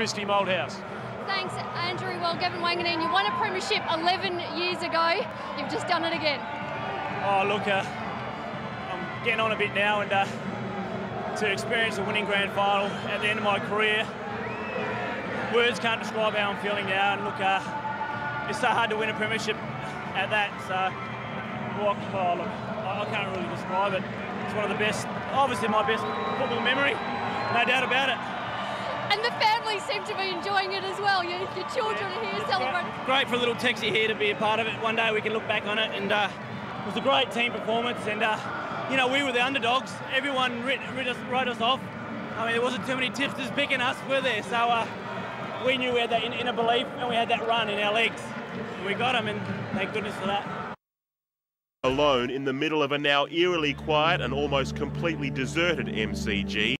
Christi Malthouse. Thanks, Andrew. Well, Gavin Wanganeen, you won a premiership 11 years ago. You've just done it again. Oh, look, uh, I'm getting on a bit now, and uh, to experience a winning grand final at the end of my career, words can't describe how I'm feeling now. And look, uh, it's so hard to win a premiership at that. So, well, oh, look, I, I can't really describe it. It's one of the best, obviously my best football memory, no doubt about it. And the family seem to be enjoying it as well. Your, your children are here celebrating. Great for a little Texie here to be a part of it. One day we can look back on it, and uh, it was a great team performance. And uh, you know, we were the underdogs. Everyone writ, writ us, wrote us off. I mean, there wasn't too many tipsters picking us, were there? So uh, we knew we had that inner belief, and we had that run in our legs. We got them, and thank goodness for that. Alone in the middle of a now eerily quiet and almost completely deserted MCG.